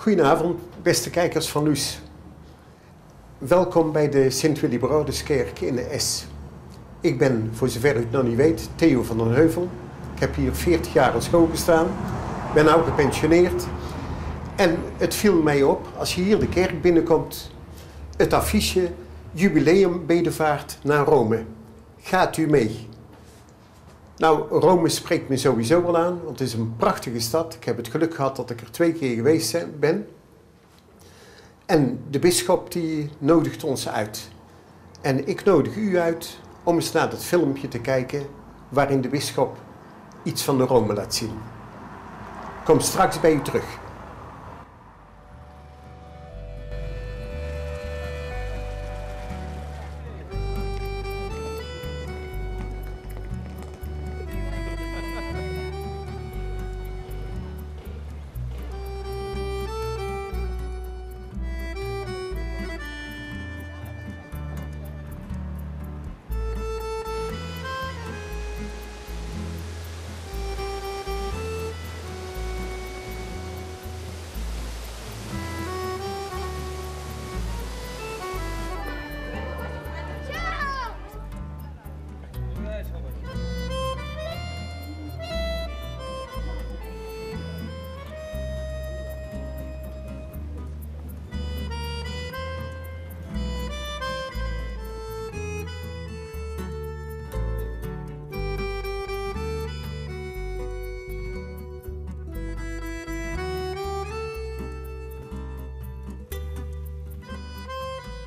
Goedenavond, beste kijkers van Luus. Welkom bij de Sint-Willibrorduskerk in de S. Ik ben, voor zover u het nog niet weet, Theo van den Heuvel. Ik heb hier 40 jaar op school gestaan, ben ook gepensioneerd. En het viel mij op, als je hier de kerk binnenkomt, het affiche Jubileum Bedevaart naar Rome. Gaat u mee? Nou, Rome spreekt me sowieso wel aan, want het is een prachtige stad. Ik heb het geluk gehad dat ik er twee keer geweest ben. En de bisschop die nodigt ons uit. En ik nodig u uit om eens naar dat filmpje te kijken waarin de bisschop iets van de Rome laat zien. Kom straks bij u terug.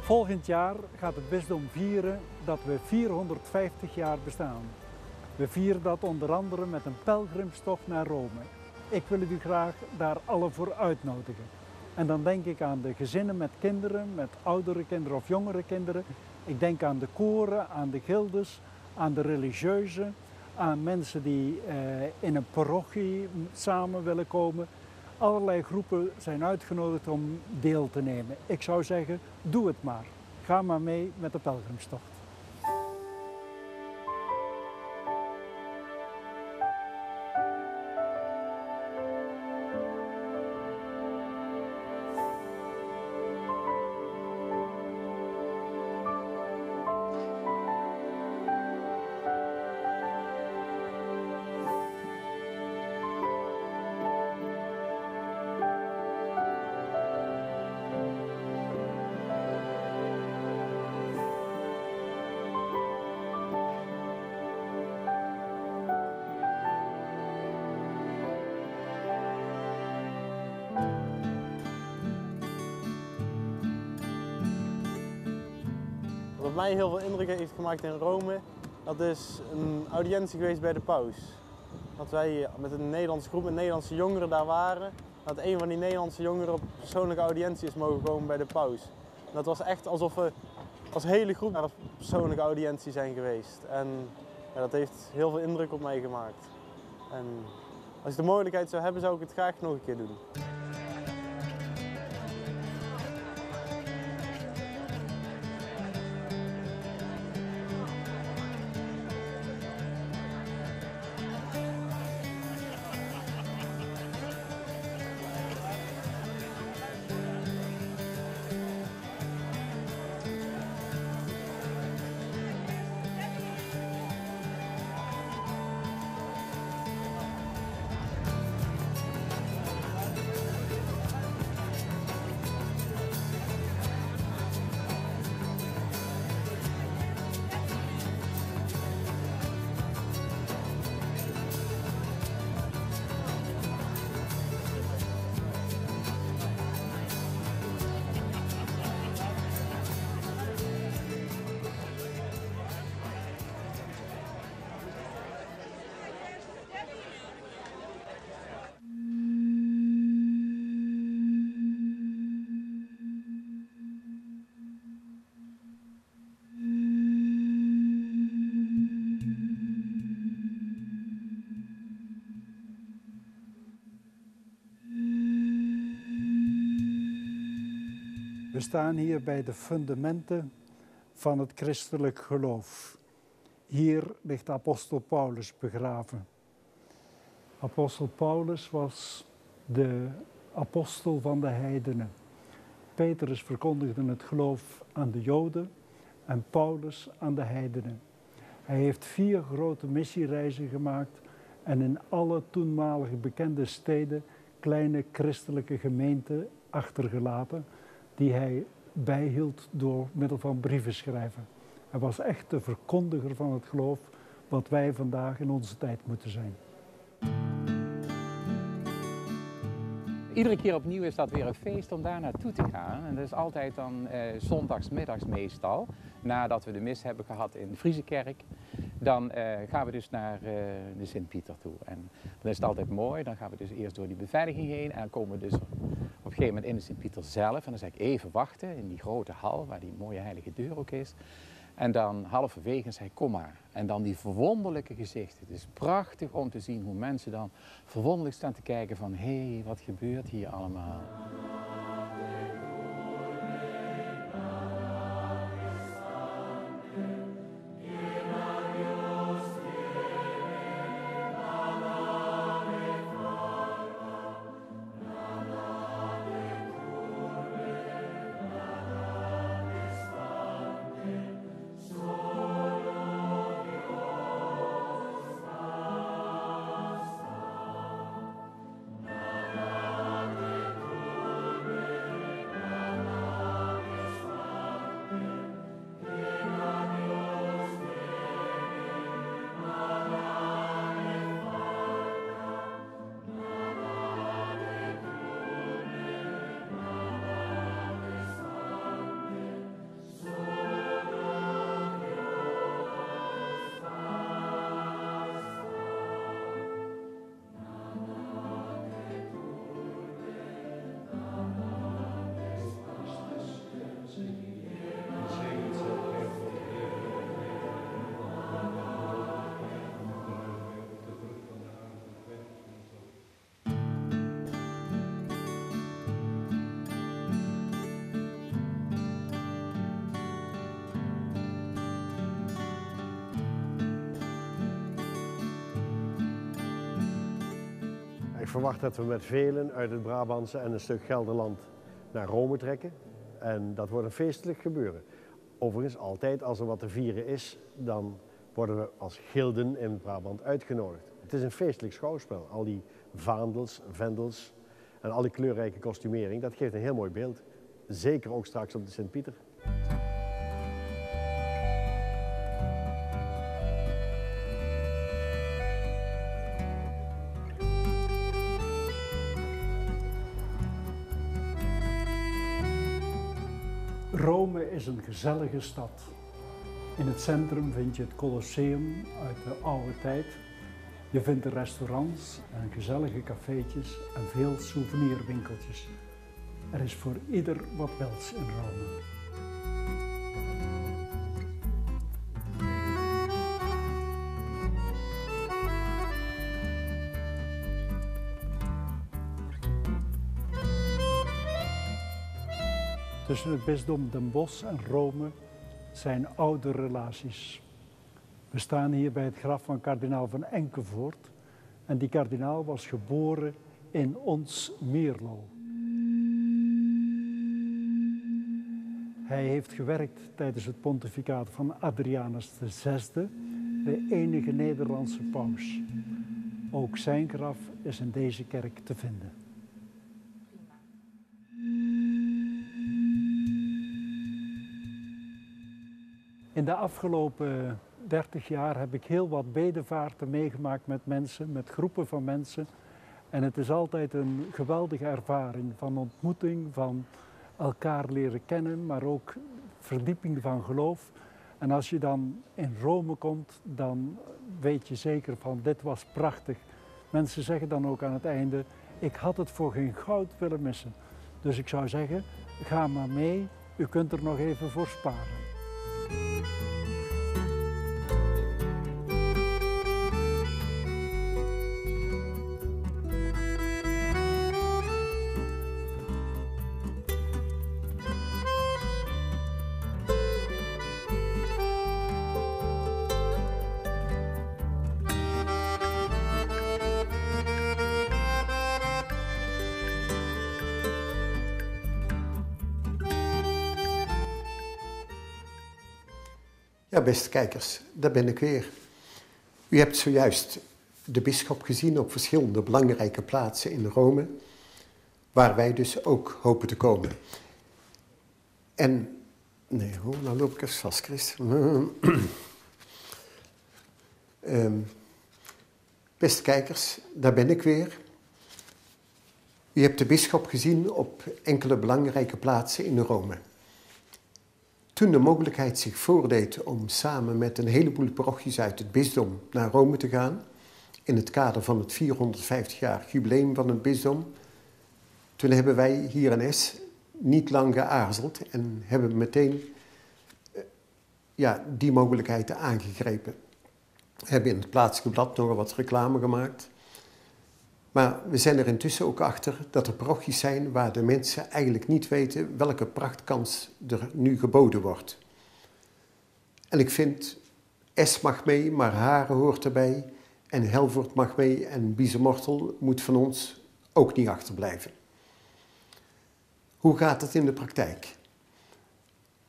Volgend jaar gaat het bisdom vieren dat we 450 jaar bestaan. We vieren dat onder andere met een pelgrimstocht naar Rome. Ik wil u graag daar alle voor uitnodigen. En dan denk ik aan de gezinnen met kinderen, met oudere kinderen of jongere kinderen. Ik denk aan de koren, aan de gildes, aan de religieuzen, aan mensen die eh, in een parochie samen willen komen. Allerlei groepen zijn uitgenodigd om deel te nemen. Ik zou zeggen, doe het maar. Ga maar mee met de pelgrimstocht. Wat mij heel veel indruk heeft gemaakt in Rome, dat is een audiëntie geweest bij de paus. Dat wij met een Nederlandse groep met Nederlandse jongeren daar waren. Dat een van die Nederlandse jongeren op persoonlijke audiëntie is mogen komen bij de paus. dat was echt alsof we als hele groep naar een persoonlijke audiëntie zijn geweest. En ja, dat heeft heel veel indruk op mij gemaakt. En als ik de mogelijkheid zou hebben, zou ik het graag nog een keer doen. Staan hier bij de fundamenten van het christelijk geloof. Hier ligt apostel Paulus begraven. Apostel Paulus was de apostel van de heidenen. Petrus verkondigde het geloof aan de Joden en Paulus aan de heidenen. Hij heeft vier grote missiereizen gemaakt en in alle toenmalige bekende steden kleine christelijke gemeenten achtergelaten die hij bijhield door middel van brieven schrijven. Hij was echt de verkondiger van het geloof wat wij vandaag in onze tijd moeten zijn. Iedere keer opnieuw is dat weer een feest om daar naartoe te gaan. En dat is altijd dan eh, zondagsmiddags meestal, nadat we de mis hebben gehad in de Friesekerk. Dan eh, gaan we dus naar uh, de Sint-Pieter toe. En dan is het altijd mooi, dan gaan we dus eerst door die beveiliging heen. En komen we dus moment in de Sint-Pieter zelf. En dan zeg ik even wachten in die grote hal, waar die mooie heilige deur ook is. En dan halverwege zei kom maar. En dan die verwonderlijke gezichten. Het is prachtig om te zien hoe mensen dan verwonderlijk staan te kijken van... hé, hey, wat gebeurt hier allemaal? Verwacht dat we met velen uit het Brabantse en een stuk Gelderland naar Rome trekken. En dat wordt een feestelijk gebeuren. Overigens, altijd als er wat te vieren is, dan worden we als gilden in Brabant uitgenodigd. Het is een feestelijk schouwspel. Al die vaandels, vendels en al die kleurrijke kostumering, dat geeft een heel mooi beeld. Zeker ook straks op de Sint-Pieter. Is een gezellige stad. In het centrum vind je het Colosseum uit de oude tijd. Je vindt restaurants en gezellige cafeetjes en veel souvenirwinkeltjes. Er is voor ieder wat wels in Rome. Tussen het bisdom Den Bosch en Rome zijn oude relaties. We staan hier bij het graf van kardinaal van Enkevoort. En die kardinaal was geboren in ons Meerlo. Hij heeft gewerkt tijdens het pontificaat van Adrianus VI, de enige Nederlandse paus. Ook zijn graf is in deze kerk te vinden. In de afgelopen 30 jaar heb ik heel wat bedevaarten meegemaakt met mensen, met groepen van mensen. En het is altijd een geweldige ervaring van ontmoeting, van elkaar leren kennen, maar ook verdieping van geloof. En als je dan in Rome komt, dan weet je zeker van dit was prachtig. Mensen zeggen dan ook aan het einde, ik had het voor geen goud willen missen. Dus ik zou zeggen, ga maar mee, u kunt er nog even voor sparen. Ja, beste kijkers, daar ben ik weer. U hebt zojuist de bisschop gezien op verschillende belangrijke plaatsen in Rome, waar wij dus ook hopen te komen. En, nee, hoe, nou loop ik eens vast, Chris. um, beste kijkers, daar ben ik weer. U hebt de bisschop gezien op enkele belangrijke plaatsen in Rome. Toen de mogelijkheid zich voordeed om samen met een heleboel parochies uit het bisdom naar Rome te gaan, in het kader van het 450-jarig jubileum van het bisdom, toen hebben wij hier in S niet lang geaarzeld en hebben meteen eh, ja, die mogelijkheid aangegrepen. Hebben in het plaatselijke blad nog wat reclame gemaakt. Maar we zijn er intussen ook achter dat er parochies zijn waar de mensen eigenlijk niet weten welke prachtkans er nu geboden wordt. En ik vind, S mag mee, maar Haren hoort erbij. En Helvoort mag mee en Biesemortel moet van ons ook niet achterblijven. Hoe gaat het in de praktijk?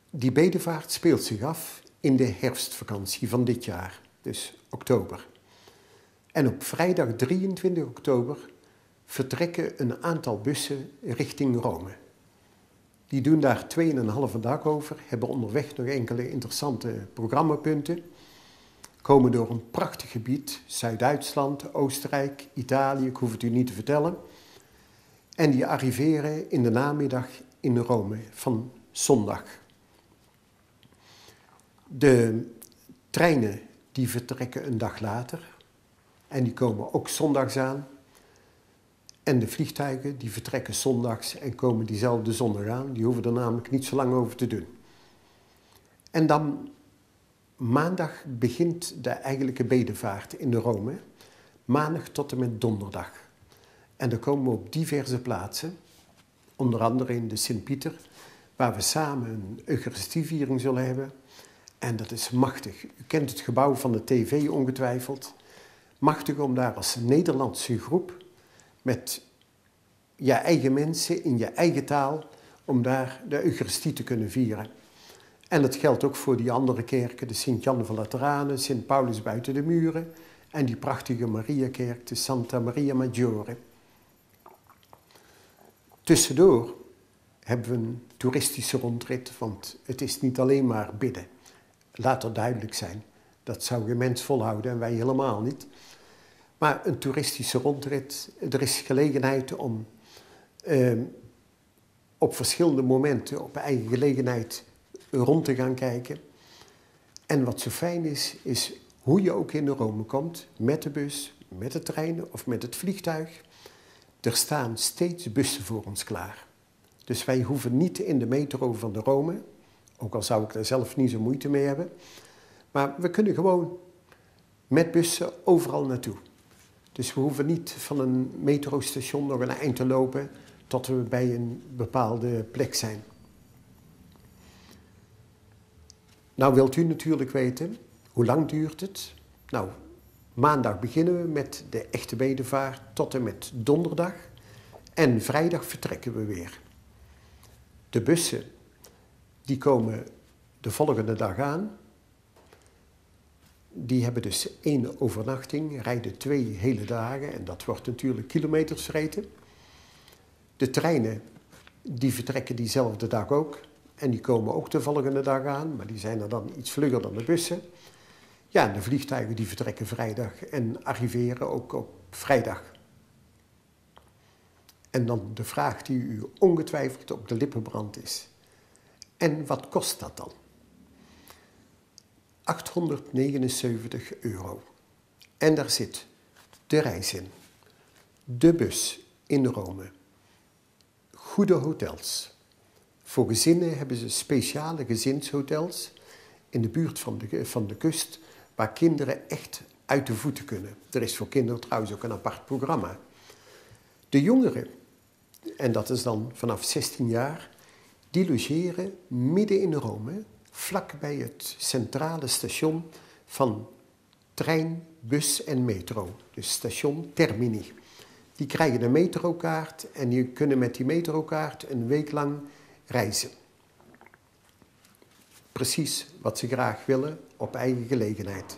Die bedevaart speelt zich af in de herfstvakantie van dit jaar, dus oktober. En op vrijdag 23 oktober vertrekken een aantal bussen richting Rome. Die doen daar 2,5 dag over, hebben onderweg nog enkele interessante programmapunten. Komen door een prachtig gebied, Zuid-Duitsland, Oostenrijk, Italië, ik hoef het u niet te vertellen. En die arriveren in de namiddag in Rome van zondag. De treinen die vertrekken een dag later, en die komen ook zondags aan. En de vliegtuigen die vertrekken zondags en komen diezelfde zondag aan. Die hoeven er namelijk niet zo lang over te doen. En dan maandag begint de eigenlijke bedevaart in de Rome. Maandag tot en met donderdag. En dan komen we op diverse plaatsen. Onder andere in de Sint-Pieter, waar we samen een Eucharistieviering zullen hebben. En dat is machtig. U kent het gebouw van de TV ongetwijfeld machtig om daar als Nederlandse groep met je eigen mensen in je eigen taal, om daar de Eucharistie te kunnen vieren. En dat geldt ook voor die andere kerken, de Sint-Jan van Lateranen, Sint Paulus buiten de muren en die prachtige Mariakerk, de Santa Maria Maggiore. Tussendoor hebben we een toeristische rondrit, want het is niet alleen maar bidden. Laat er duidelijk zijn. Dat zou geen mens volhouden en wij helemaal niet. Maar een toeristische rondrit, er is gelegenheid om ehm, op verschillende momenten op eigen gelegenheid rond te gaan kijken. En wat zo fijn is, is hoe je ook in Rome komt, met de bus, met de trein of met het vliegtuig. Er staan steeds bussen voor ons klaar. Dus wij hoeven niet in de metro van de Rome, ook al zou ik daar zelf niet zo moeite mee hebben. Maar we kunnen gewoon met bussen overal naartoe. Dus we hoeven niet van een metrostation nog een eind te lopen tot we bij een bepaalde plek zijn. Nou wilt u natuurlijk weten, hoe lang duurt het? Nou, maandag beginnen we met de echte bedevaart tot en met donderdag. En vrijdag vertrekken we weer. De bussen, die komen de volgende dag aan die hebben dus één overnachting, rijden twee hele dagen en dat wordt natuurlijk kilometers reten. De treinen, die vertrekken diezelfde dag ook en die komen ook de volgende dag aan, maar die zijn er dan iets vlugger dan de bussen. Ja, en de vliegtuigen die vertrekken vrijdag en arriveren ook op vrijdag. En dan de vraag die u ongetwijfeld op de lippen brandt is. En wat kost dat dan? 879 euro. En daar zit de reis in, de bus in Rome, goede hotels. Voor gezinnen hebben ze speciale gezinshotels in de buurt van de, van de kust, waar kinderen echt uit de voeten kunnen. Er is voor kinderen trouwens ook een apart programma. De jongeren, en dat is dan vanaf 16 jaar, die logeren midden in Rome vlak bij het centrale station van trein, bus en metro. Dus station Termini. Die krijgen een metrokaart en die kunnen met die metrokaart een week lang reizen. Precies wat ze graag willen, op eigen gelegenheid.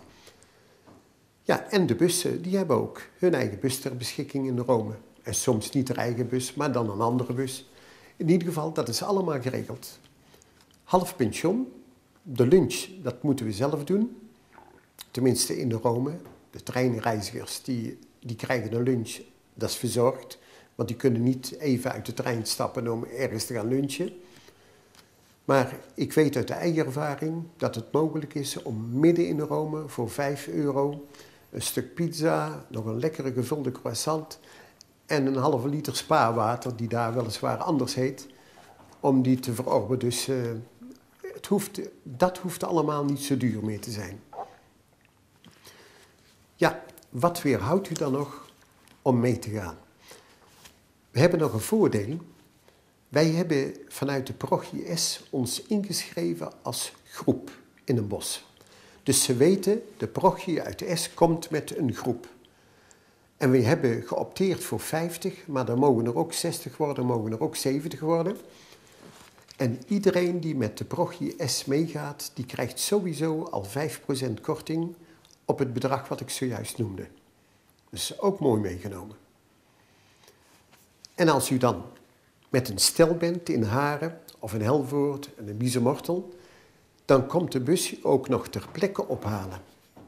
Ja, en de bussen, die hebben ook hun eigen bus ter beschikking in Rome. En soms niet haar eigen bus, maar dan een andere bus. In ieder geval, dat is allemaal geregeld. Half pension, de lunch, dat moeten we zelf doen. Tenminste in Rome. De treinreizigers, die, die krijgen een lunch, dat is verzorgd. Want die kunnen niet even uit de trein stappen om ergens te gaan lunchen. Maar ik weet uit de eigen ervaring dat het mogelijk is om midden in Rome voor 5 euro een stuk pizza, nog een lekkere gevulde croissant en een halve liter spaarwater, die daar weliswaar anders heet, om die te verorben. Dus het hoeft, dat hoeft allemaal niet zo duur meer te zijn. Ja, wat weerhoudt u dan nog om mee te gaan? We hebben nog een voordeel. Wij hebben vanuit de parochie S ons ingeschreven als groep in een bos. Dus ze weten, de parochie uit S komt met een groep. En we hebben geopteerd voor 50, maar er mogen er ook 60 worden, mogen er ook 70 worden. En iedereen die met de parochie S meegaat, die krijgt sowieso al 5% korting op het bedrag wat ik zojuist noemde. Dus ook mooi meegenomen. En als u dan met een stel bent in Haren of in Helvoort en een Biezenmortel, dan komt de bus ook nog ter plekke ophalen.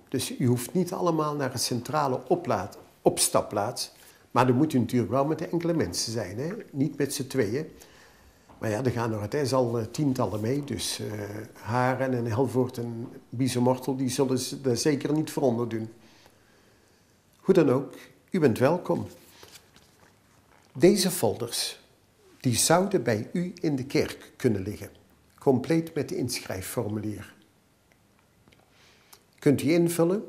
Dus u hoeft niet allemaal naar een centrale oplaad, opstapplaats, maar dan moet u natuurlijk wel met enkele mensen zijn, hè? niet met z'n tweeën. Maar ja, er gaan nog is al eh, tientallen mee, dus uh, Haren en Helvoort en Biezenmortel, die zullen er zeker niet voor doen. Hoe dan ook, u bent welkom. Deze folders, die zouden bij u in de kerk kunnen liggen, compleet met de inschrijfformulier. Kunt u invullen,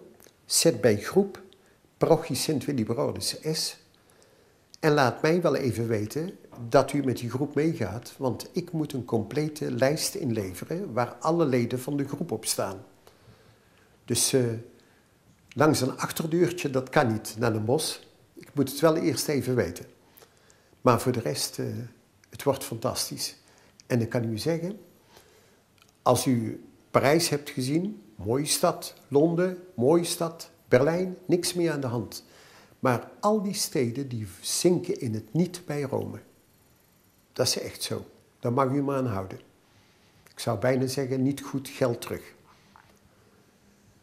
zet bij groep Parochie Sint Willibrordus S en laat mij wel even weten dat u met die groep meegaat, want ik moet een complete lijst inleveren waar alle leden van de groep op staan. Dus uh, langs een achterdeurtje, dat kan niet naar een bos. Ik moet het wel eerst even weten. Maar voor de rest, uh, het wordt fantastisch. En ik kan u zeggen, als u Parijs hebt gezien, mooie stad, Londen, mooie stad, Berlijn, niks meer aan de hand. Maar al die steden die zinken in het niet bij Rome. Dat is echt zo. Daar mag u maar aan houden. Ik zou bijna zeggen, niet goed geld terug.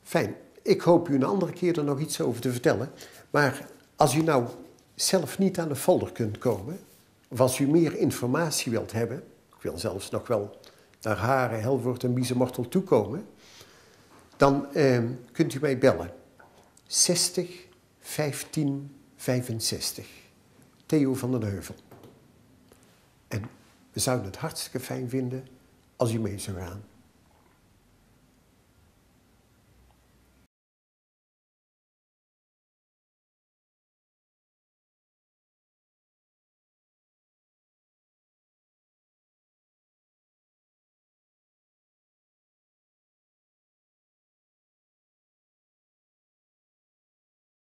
Fijn. Ik hoop u een andere keer er nog iets over te vertellen. Maar als u nou zelf niet aan de folder kunt komen, of als u meer informatie wilt hebben, ik wil zelfs nog wel naar Haren, Helvoort en Biezenmortel toekomen, dan eh, kunt u mij bellen. 60 15 65. Theo van den Heuvel. We zouden het hartstikke fijn vinden als u mee zou gaan.